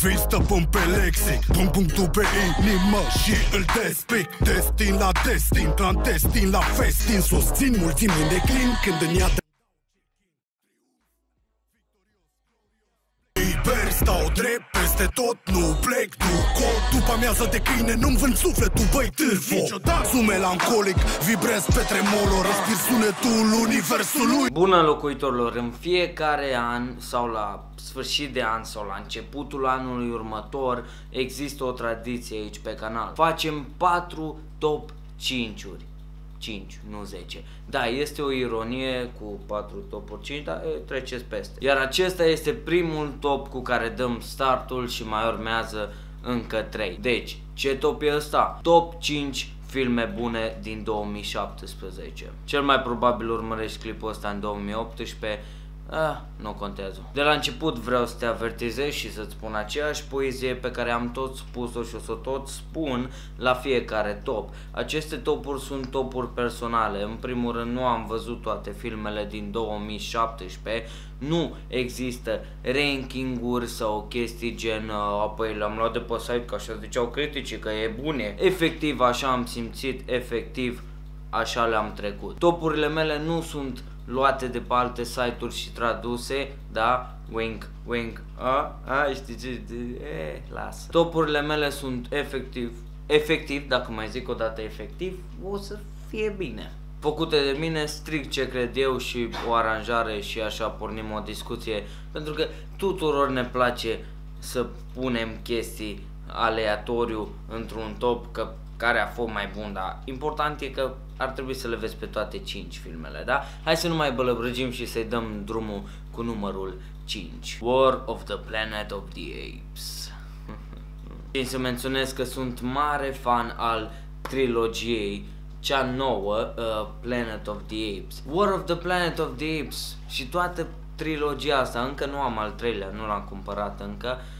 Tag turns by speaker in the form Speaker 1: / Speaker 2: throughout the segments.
Speaker 1: Fii stăpân pe lexic. Pun punctul pe inimă și îl despic. Destin la destin, clandestin la festin. Susțin mulțimii de clin când în ea drept peste tot, nu plec, nu cot După amiază de câine, nu-mi vând sufletul, băi târfo Niciodată Su melancolic, vibrez pe tremolo Respir sunetul universului
Speaker 2: Bună locuitorilor, în fiecare an sau la sfârșit de an sau la începutul anului următor există o tradiție aici pe canal. Facem 4 top 5-uri. 5, nu 10. Da, este o ironie cu 4 topuri 5, dar e, treceți peste. Iar acesta este primul top cu care dăm startul și mai urmează încă 3. Deci, ce top e ăsta? Top 5 filme bune din 2017. Cel mai probabil urmărești clipul ăsta în 2018 Ah, nu contează. De la început vreau să te avertizez și să-ți spun aceeași poezie pe care am tot spus-o și o să tot spun la fiecare top. Aceste topuri sunt topuri personale. În primul rând nu am văzut toate filmele din 2017. Nu există rankinguri sau chestii gen uh, apoi l-am luat de pe site că așa ziceau criticii că e bune. Efectiv așa am simțit, efectiv așa le-am trecut. Topurile mele nu sunt luate de pe alte site-uri și traduse, da? Wink, wink, a, a, știi ce, e, lasă. Topurile mele sunt efectiv, efectiv, dacă mai zic o dată efectiv, o să fie bine. Făcute de mine strict ce cred eu și o aranjare și așa pornim o discuție, pentru că tuturor ne place să punem chestii aleatoriu într-un top, că care a fost mai bun, dar important e că ar trebui să le vezi pe toate 5 filmele, da? Hai să nu mai bălăbrăgim și să-i dăm drumul cu numărul 5. War of the Planet of the Apes. Și să menționez că sunt mare fan al trilogiei cea nouă, uh, Planet of the Apes. War of the Planet of the Apes și toată trilogia asta, încă nu am al treilea, nu l-am cumpărat încă, uh, Mm,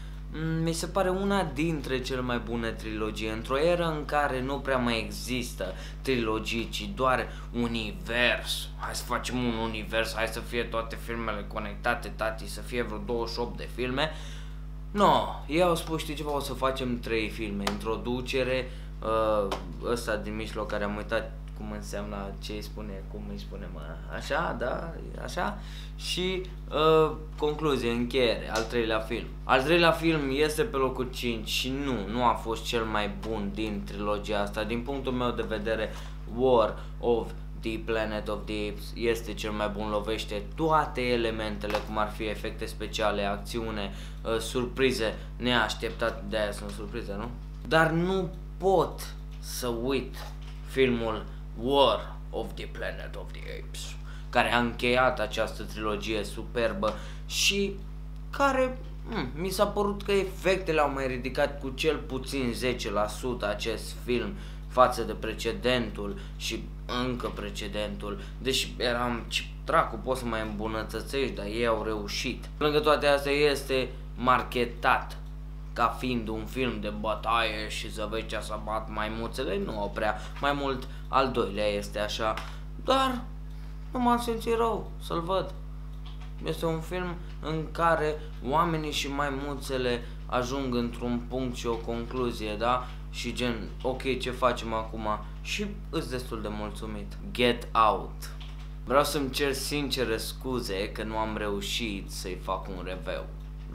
Speaker 2: mi se pare una dintre cele mai bune trilogii, într-o eră în care nu prea mai există trilogii, ci doar univers. Hai să facem un univers, hai să fie toate filmele conectate, tati, să fie vreo 28 de filme. No, ei au spus, știi ceva, o să facem trei filme, introducere, uh, ăsta din mijloc care am uitat cum înseamnă, ce îi spune, cum îi spune, mă, așa, da, așa, și uh, concluzie, încheiere, al treilea film. Al treilea film este pe locul 5 și nu, nu a fost cel mai bun din trilogia asta. Din punctul meu de vedere, War of The Planet of the Apes este cel mai bun, lovește toate elementele, cum ar fi efecte speciale, acțiune, uh, surprize, neașteptate, de aia sunt surprize, nu? Dar nu pot să uit filmul War of the Planet of the Apes, care a încheiat această trilogie superbă și care hmm, mi s-a părut că efectele au mai ridicat cu cel puțin 10% acest film față de precedentul și încă precedentul, deși eram ce dracu, poți să mai îmbunătățești, dar ei au reușit. Lângă toate astea este marketat ca fiind un film de bătaie și să vezi ce să bat maimuțele, nu o prea. Mai mult, al doilea este așa, dar nu m-am simțit rău să-l văd. Este un film în care oamenii și maimuțele ajung într-un punct și o concluzie, da? Și gen, ok, ce facem acum? Și îți destul de mulțumit. Get Out. Vreau să-mi cer sincere scuze că nu am reușit să-i fac un review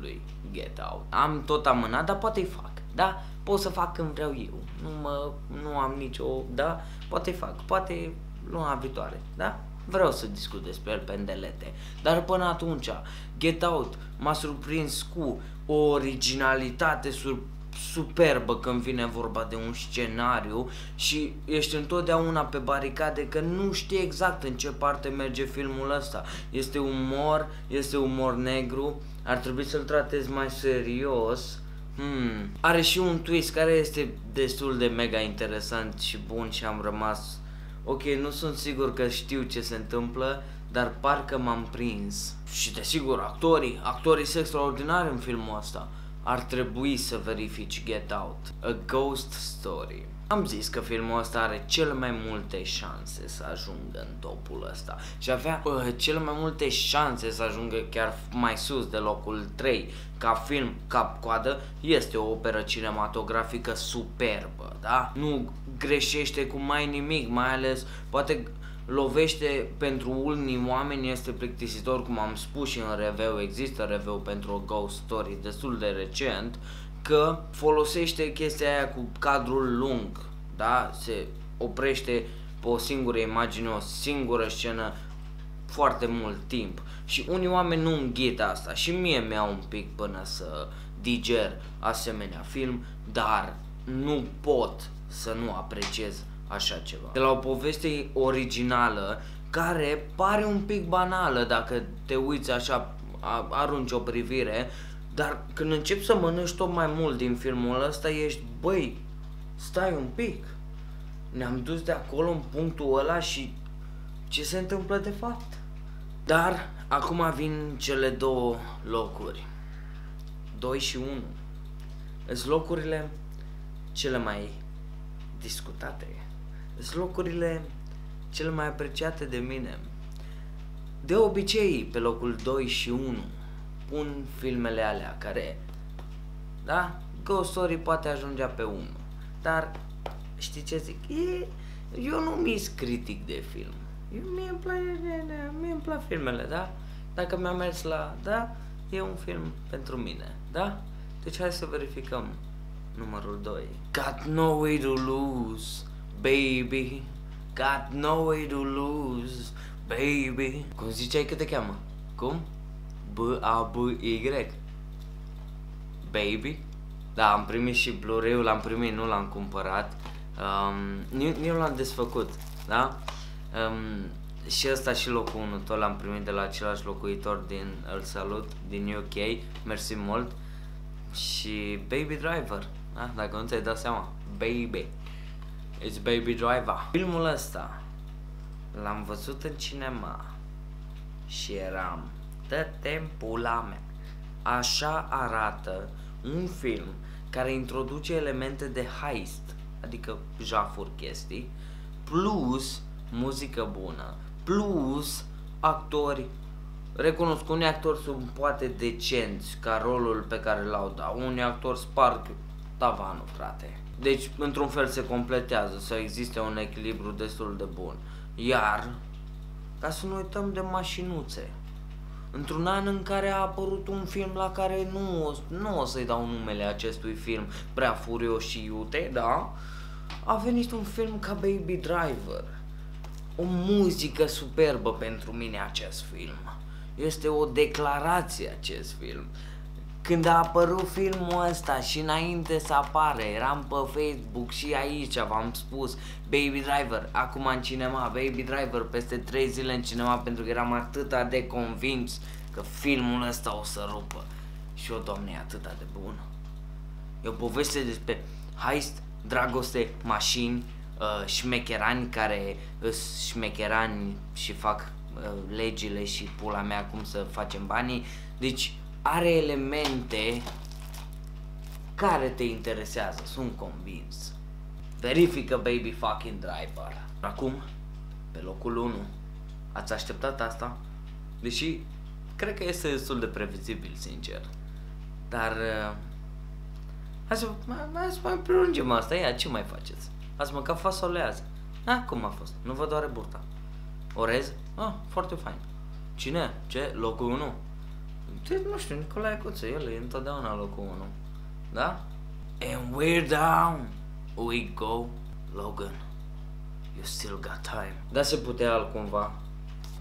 Speaker 2: lui Get Out. Am tot amânat, dar poate-i fac, da? Pot să fac când vreau eu. Nu, mă, nu am nicio, da? Poate-i fac, poate luna viitoare, da? Vreau să discut despre el pe îndelete. Dar până atunci, Get Out m-a surprins cu o originalitate sur superbă când vine vorba de un scenariu și ești întotdeauna pe baricade că nu știi exact în ce parte merge filmul ăsta. Este umor, este umor negru, ar trebui să-l tratezi mai serios. Hmm. Are și un twist care este destul de mega interesant și bun și am rămas... Ok, nu sunt sigur că știu ce se întâmplă, dar parcă m-am prins. Și desigur, actorii, actorii sunt extraordinari în filmul ăsta ar trebui să verifici Get Out, A Ghost Story. Am zis că filmul ăsta are cele mai multe șanse să ajungă în topul ăsta și avea uh, cele mai multe șanse să ajungă chiar mai sus de locul 3. Ca film cap-coadă este o operă cinematografică superbă, da? Nu greșește cu mai nimic, mai ales poate lovește pentru unii oameni este plictisitor, cum am spus și în review, există review pentru o ghost story destul de recent, că folosește chestia aia cu cadrul lung, da? Se oprește pe o singură imagine, o singură scenă foarte mult timp. Și unii oameni nu înghit asta și mie mi-a un pic până să diger asemenea film, dar nu pot să nu apreciez așa ceva. De la o poveste originală care pare un pic banală dacă te uiți așa, arunci o privire, dar când începi să mănânci tot mai mult din filmul ăsta, ești, băi, stai un pic. Ne-am dus de acolo în punctul ăla și ce se întâmplă de fapt? Dar acum vin cele două locuri. 2 și 1. Sunt locurile cele mai discutate. Sunt locurile cele mai apreciate de mine. De obicei, pe locul 2 și 1 pun filmele alea care, da, Ghost Story poate ajungea pe 1, dar știi ce zic? E, eu nu mi critic de film. Eu, mie îmi place, mie îmi plac filmele, da? Dacă mi-a mers la, da, e un film pentru mine, da? Deci hai să verificăm numărul 2. Got no way to lose, baby. Got no way to lose, baby. Cum ziceai că te cheamă? Cum? B-A-B-Y. Baby. Da, am primit și Blu-ray-ul, l-am primit, nu l-am cumpărat. Um, nu, l-am desfăcut, da? Um, și ăsta și locul 1, tot l-am primit de la același locuitor din El Salut, din UK, mersi mult. Și Baby Driver, da? dacă nu ți-ai dat seama, Baby. It's Baby Driver. Filmul ăsta l-am văzut în cinema și eram dă la mea. Așa arată un film care introduce elemente de heist, adică jafuri chestii, plus muzică bună, plus actori recunosc unii actori sunt poate decenți ca rolul pe care l-au dat, unii actori sparg tavanul, frate. Deci, într-un fel se completează, să existe un echilibru destul de bun. Iar, ca să nu uităm de mașinuțe, într-un an în care a apărut un film la care nu, nu o să-i dau numele acestui film prea furios și iute, da? A venit un film ca Baby Driver. O muzică superbă pentru mine acest film. Este o declarație acest film. Când a apărut filmul ăsta și înainte să apară, eram pe Facebook și aici, v-am spus, Baby Driver, acum în cinema, Baby Driver, peste 3 zile în cinema, pentru că eram atât de convins că filmul ăsta o să rupă. Și o, doamne, e atât de bun. E o poveste despre heist, dragoste, mașini, uh, șmecherani care sunt șmecherani și fac uh, legile și pula mea cum să facem banii. Deci, are elemente care te interesează, sunt convins. Verifică Baby Fucking Driver. Acum, pe locul 1, ați așteptat asta? Deși, cred că este destul de previzibil, sincer. Dar, uh, hai să, hai să mai prelungim asta, ia, ce mai faceți? Ați mâncat fasolează. Ah, cum a fost? Nu vă doare burta. Orez? Ah, foarte fain. Cine? Ce? Locul 1? De, nu știu, Nicolae Cuță, el e întotdeauna locul 1. Da? And we're down. We go, Logan. You still got time. Da se putea altcumva.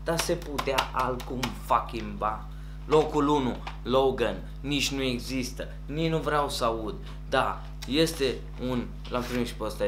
Speaker 2: Da se putea altcum fucking ba. Locul 1, Logan, nici nu există, nici nu vreau să aud. Da, este un, l-am primit și pe ăsta,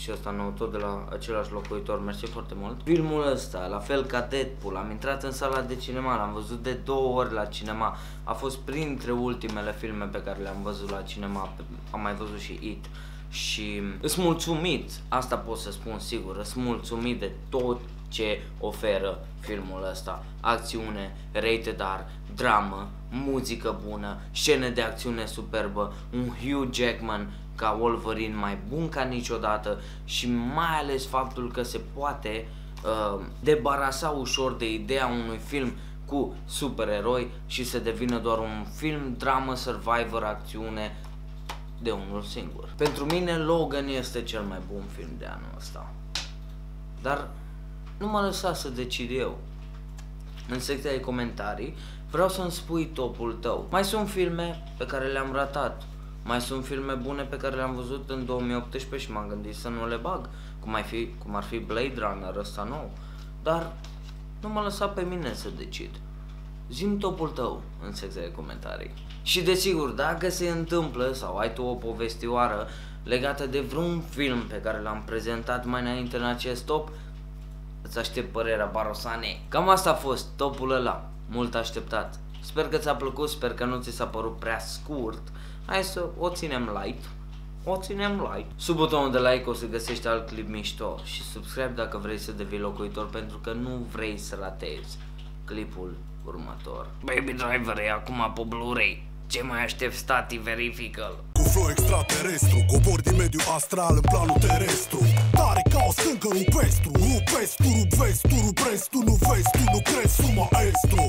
Speaker 2: și ăsta nou, tot de la același locuitor, mersi foarte mult. Filmul ăsta, la fel ca Deadpool, am intrat în sala de cinema, l-am văzut de două ori la cinema. A fost printre ultimele filme pe care le-am văzut la cinema, am mai văzut și It. Și îs mulțumit, asta pot să spun sigur, îs mulțumit de tot ce oferă filmul ăsta. Acțiune, rated R, dramă, muzică bună, scene de acțiune superbă, un Hugh Jackman ca Wolverine mai bun ca niciodată și mai ales faptul că se poate uh, debarasa ușor de ideea unui film cu supereroi și să devină doar un film, dramă, survivor, acțiune de unul singur. Pentru mine Logan este cel mai bun film de anul ăsta. Dar nu mă lăsa să decid eu. În secția de comentarii vreau să-mi spui topul tău. Mai sunt filme pe care le-am ratat. Mai sunt filme bune pe care le-am văzut în 2018 și m-am gândit să nu le bag, cum, ai fi, cum ar fi Blade Runner ăsta nou. Dar nu m-a lăsat pe mine să decid. Zim topul tău în secția de comentarii. Și desigur, dacă se întâmplă sau ai tu o povestioară legată de vreun film pe care l-am prezentat mai înainte în acest top, îți aștept părerea Barosane. Cam asta a fost topul ăla, mult așteptat. Sper că ți-a plăcut, sper că nu ți s-a părut prea scurt. Hai să o ținem light. O ținem light. Sub butonul de like o să găsești alt clip mișto și subscribe dacă vrei să devii locuitor pentru că nu vrei să ratezi clipul următor. Baby Driver e acum pe Blu-ray. Ce mai aștept stati, verifică-l.
Speaker 1: Cu flow extraterestru Cobor din mediul astral în planul terestru. Tare ca o stâncă rupestru Rupestru, rupestru, ruprestu Nu vezi, tu nu crezi, tu maestru.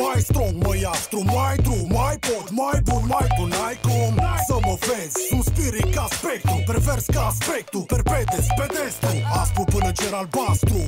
Speaker 1: Mai strong, mai astru, mai dru Mai pot, mai bun, mai bun Ai cum să mă vezi. Sunt spirit ca spectru Pervers ca aspectul Perpedes, pedestru Aspru până cer albastru